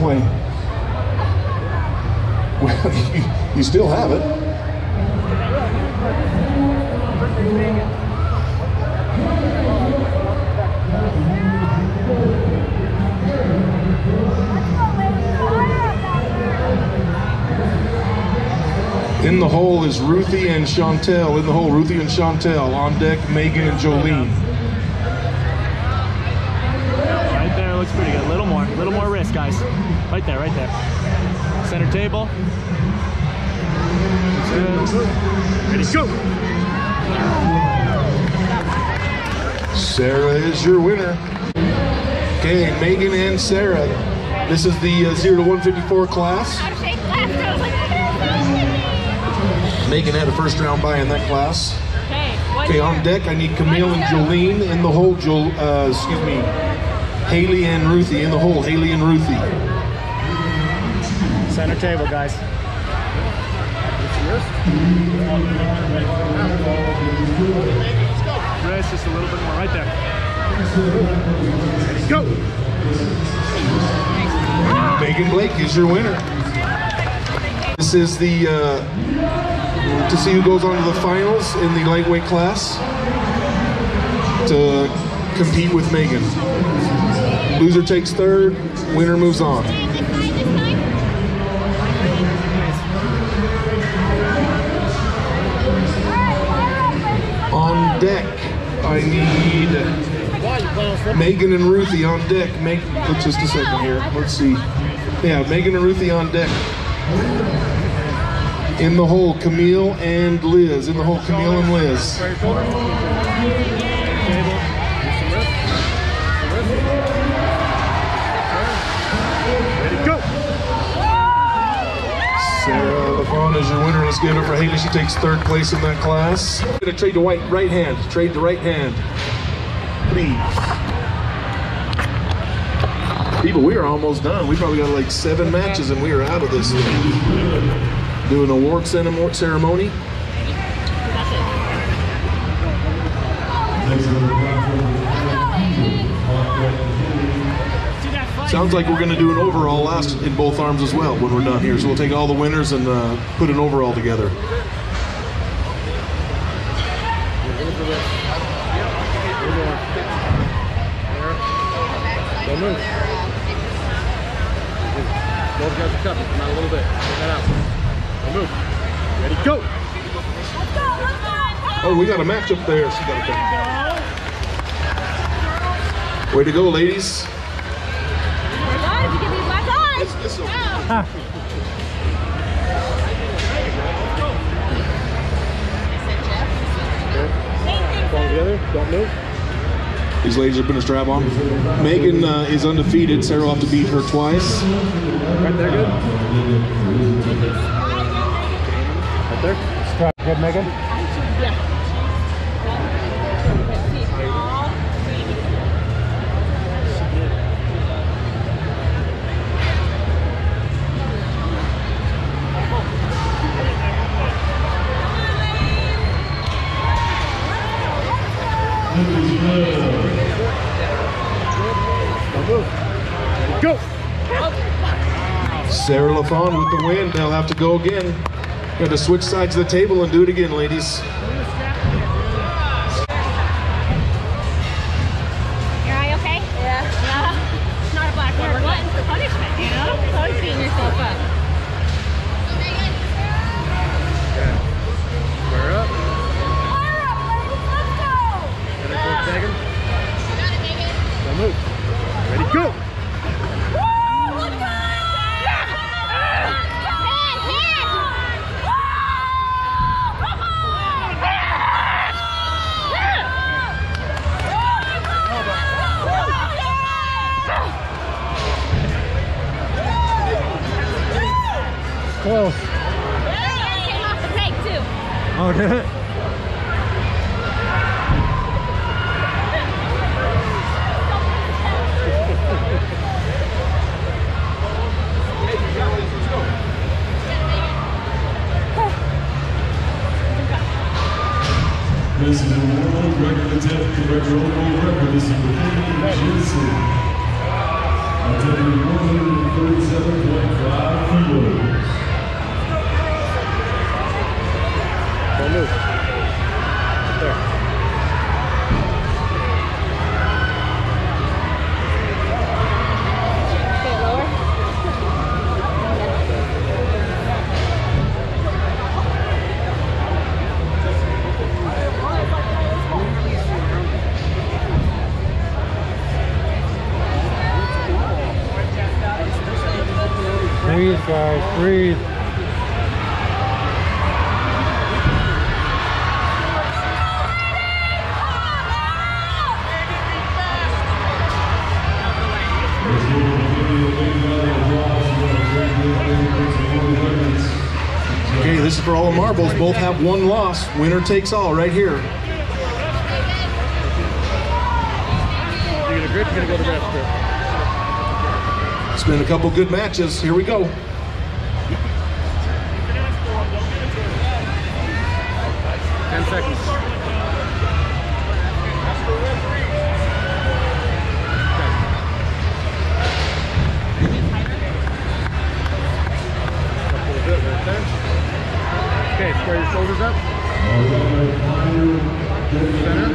Well, you, still have it. In the hole is Ruthie and Chantel. In the hole, Ruthie and Chantel. On deck, Megan and Jolene. Right there looks pretty good. A little more, a little more wrist, guys. Right there, right there. Center table. Looks good. Ready, go! Sarah is your winner. Okay, Megan and Sarah. This is the uh, 0 to 154 class. Out of shape left. I was like, Megan had a first round bye in that class. okay. Okay, on deck, I need Camille and Jolene. In the hole, Jol, uh, excuse me, Haley and Ruthie. In the hole, Haley and Ruthie. Center table, guys. Wrist just a little bit more, right there. Ready, go! Megan Blake is your winner. This is the uh, to see who goes on to the finals in the lightweight class to compete with Megan. Loser takes third, winner moves on. Deck, I need Megan and Ruthie on deck. Make just a second here. Let's see. Yeah, Megan and Ruthie on deck. In the hole, Camille and Liz. In the hole, Camille and Liz. Sarah is your winner. Let's give it for Haley. She takes third place in that class. Gonna trade the white right hand. Trade the right hand. Please. People, we are almost done. We probably got like seven matches and we are out of this thing. Do an award ceremo- ceremony. Sounds like we're going to do an overall last in both arms as well when we're done here. So we'll take all the winners and uh, put an overall together. Don't move. Both guys are cupping. Come out a little bit. Get that out. Don't move. Ready, go! Oh, we got a match up there. She got a Way to go, ladies. Black eyes. Fall together. Don't move. These ladies are putting a strap on. Megan uh, is undefeated. Sarah will have to beat her twice. Right there, good. Right there. Strap good, Megan. Don't Sarah LaFawn with the win. They'll have to go again. Got to switch sides of the table and do it again, ladies. Own world record. Is the Jensen. Don't breathe. Okay, this is for all the marbles. Both have one loss. Winner takes all right here. You're gonna grip, you're gonna go to rest grip. It's been a couple good matches. Here we go. Seconds. Okay, square your shoulders up. Center.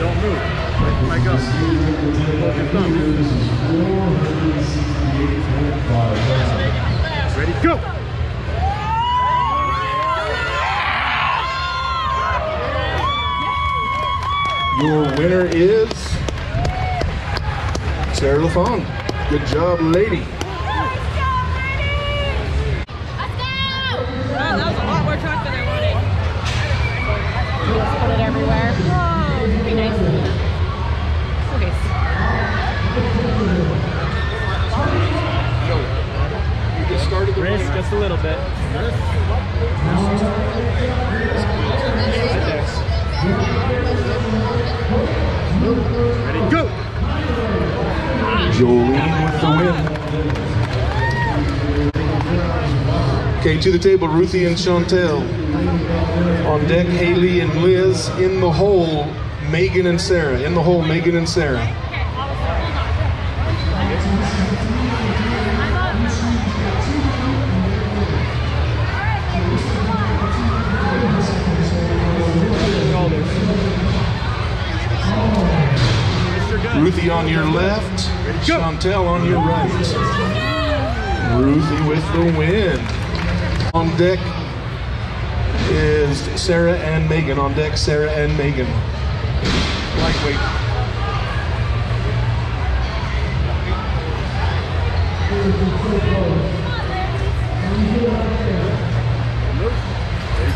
Don't move. For my go. Hold your thumb. You just started the Wrist just a little bit. The win. Okay, to the table, Ruthie and Chantel. On deck, Haley and Liz. In the hole, Megan and Sarah. In the hole, Megan and Sarah. Ruthie on your left, Chantel on your right. Ruthie with the win. On deck is Sarah and Megan. On deck, Sarah and Megan. Lightweight.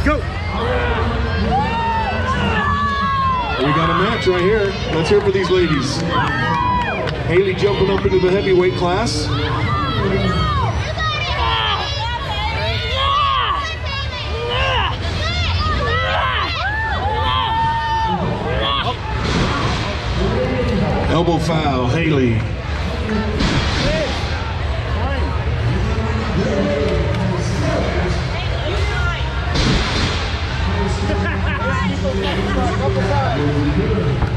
Go! We got a match right here. Let's hear for these ladies. Haley jumping up into the heavyweight class. Elbow foul, Haley.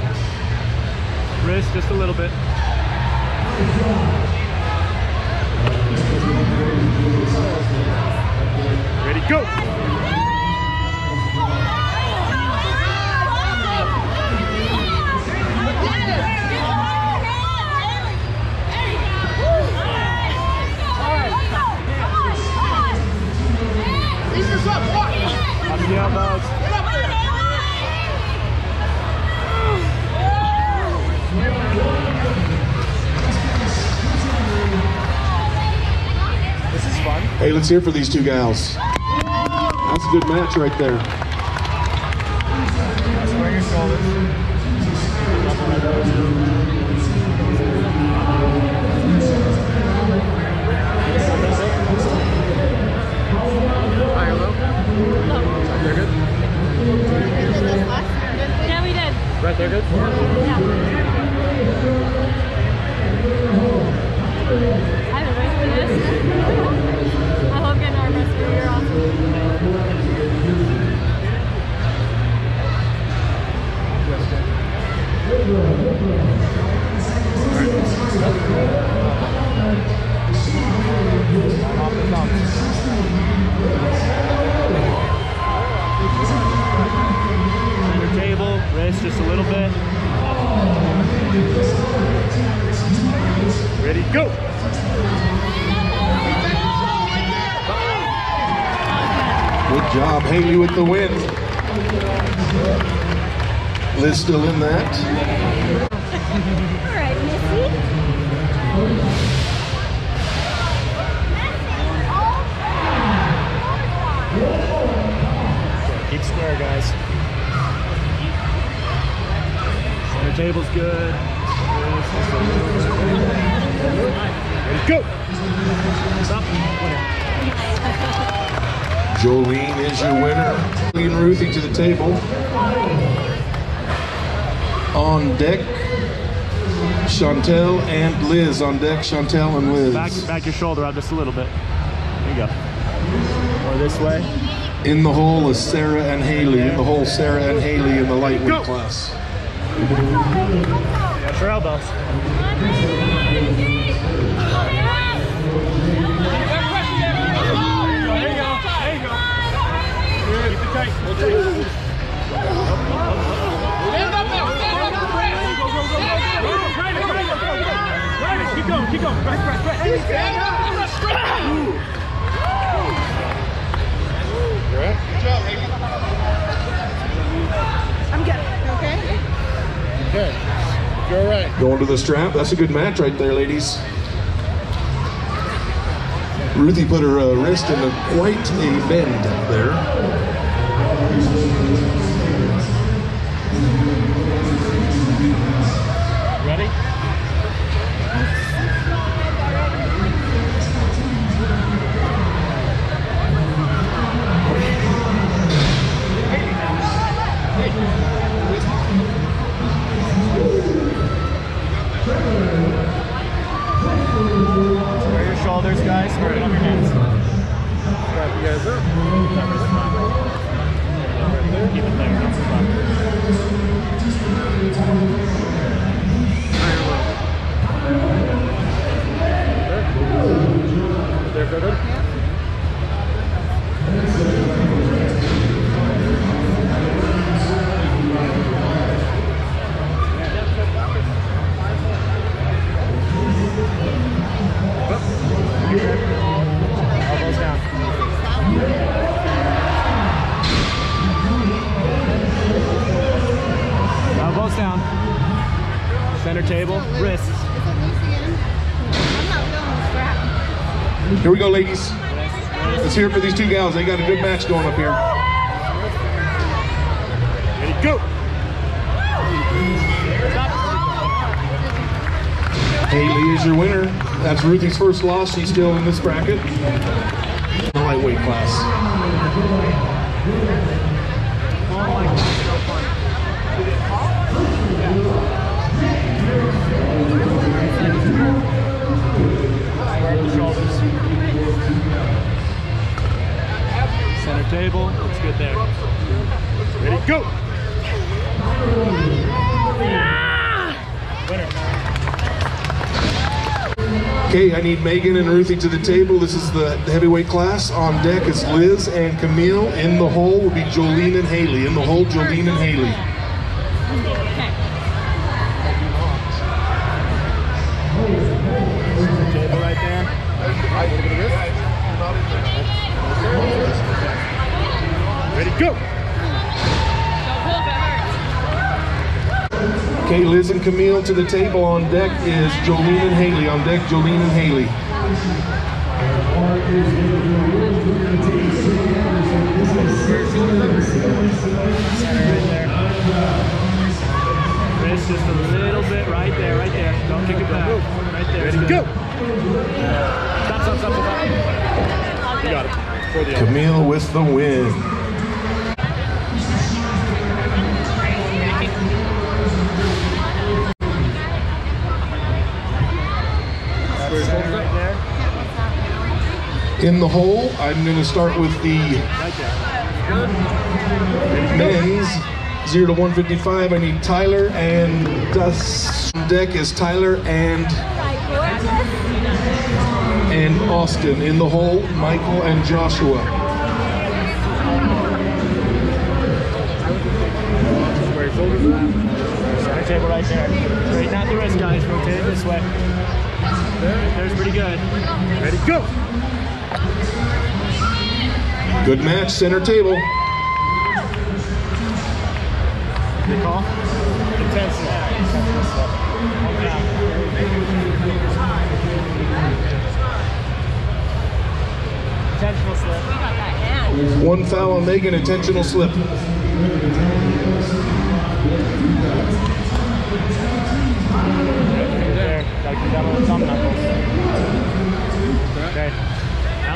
Wrist just a little bit. Ready, go! Up the Hey, let's hear for these two gals. That's a good match right there. There, good? Yeah, we did. Right there, good? I've been waiting for this. Job, Haley with the win. Liz still in that. All right, Missy. Keep square, guys. Center table's good. Ready, go! Stop. Jolene is your winner. Jolene Ruthie to the table. On deck, Chantel and Liz. On deck, Chantel and Liz. Back, back your shoulder up just a little bit. There you go. Or this way. In the hole is Sarah and Haley. In the hole, Sarah and Haley in the lightweight Go. class. Watch your elbows. I'm good. Okay? Okay. You're right. Going to the strap. That's a good match right there, ladies. Ruthie put her uh, wrist in a, quite a bend there. Ready? Ladies. Let's hear it for these two gals. They got a good match going up here. Ready, go! Haley is your winner. That's Ruthie's first loss. She's still in this bracket. The lightweight class. Table, looks good there. Ready, go! Okay, I need Megan and Ruthie to the table. This is the heavyweight class. On deck is Liz and Camille. In the hole will be Jolene and Haley. In the hole, Jolene and Haley. Go! Okay, Liz and Camille to the table. On deck is Jolene and Haley. On deck, Jolene and Haley. Wrist just a little bit right there, right there. Don't kick it back. Right there. Ready, go! Stop, stop, stop, stop. You got it. For the elbow. Camille with the win. In the hole, I'm going to start with the men's 0 to 155. I need Tyler and das deck is Tyler and and Austin. In the hole, Michael and Joshua. Center table right there. Straighten out the wrist, guys. Rotate it this way. There's pretty good. Ready, go! Good match, center table. One foul on Megan, intentional slip. There. Gotta keep that on thumb knuckles.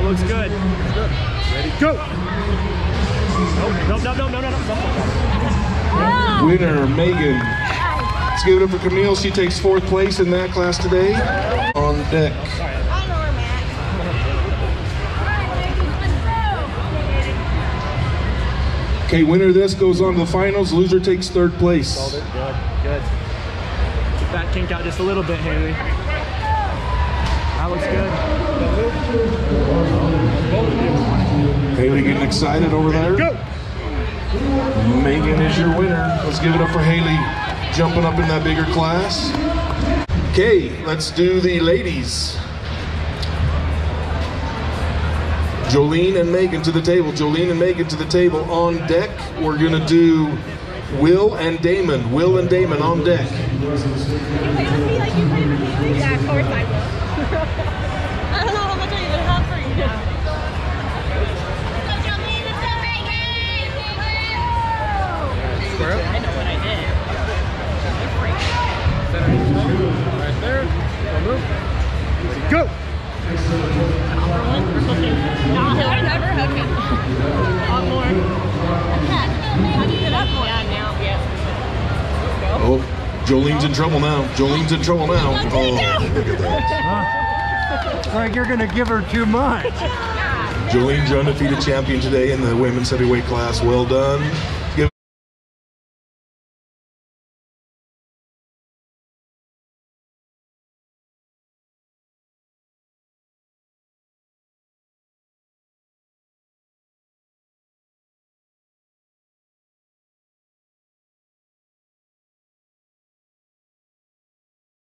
Okay. That looks good. Ready, go! Nope, nope, no, no, no, no, no, no. Ah. Winner, Megan. Let's give it up for Camille. She takes fourth place in that class today. On deck. I know where Matt. Okay, winner of this goes on to the finals. Loser takes third place. Good, good. Keep that kink out just a little bit, Haley. That looks good. Haley getting excited over there. Go! Megan is your winner. Let's give it up for Haley jumping up in that bigger class. Okay, let's do the ladies. Jolene and Megan to the table. Jolene and Megan to the table on deck. We're gonna do Will and Damon. Will and Damon on deck. You play with me like you play with me? Yeah, of course I will. No, I never have been. A lot more. It up more. Yeah, now, yeah. Oh, Jolene's in trouble now. Jolene's in trouble now. Oh, look at that. It's like you're gonna give her too much. Jolene's your undefeated champion today in the women's heavyweight class. Well done.